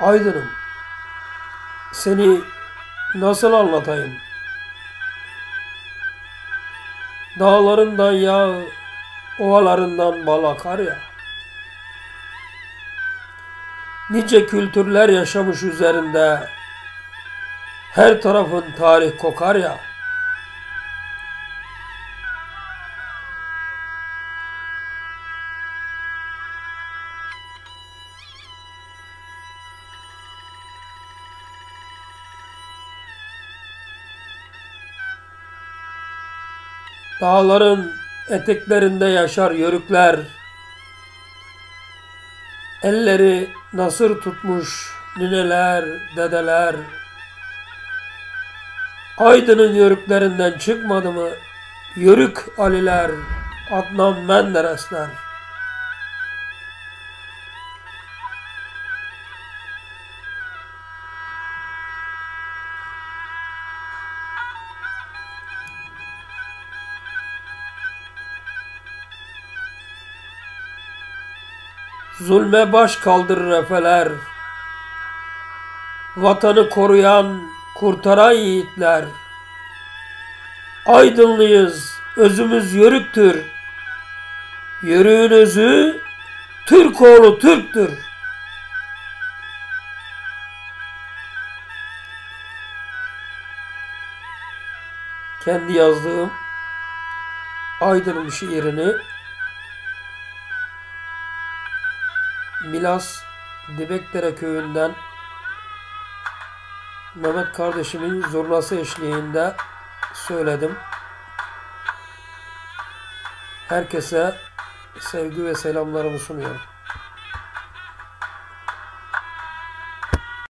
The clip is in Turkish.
Aydınım, seni nasıl anlatayım? Dağlarından yağ, ovalarından bal akar ya. Nice kültürler yaşamış üzerinde, her tarafın tarih kokar ya. Dağların eteklerinde yaşar yörükler. Elleri nasır tutmuş nineler, dedeler. Aydın'ın yörüklerinden çıkmadı mı yörük Aliler, Adnan Menderesler. Zulme baş kaldırır efeler. Vatanı koruyan, kurtaran yiğitler. Aydınlıyız, özümüz yörüktür. Yörüğün özü, Türk oğlu Türktür. Kendi yazdığım Aydın'ın şiirini Milas Dibekdere köyünden Mehmet kardeşimin zurnası eşliğinde söyledim. Herkese sevgi ve selamlarımı sunuyorum.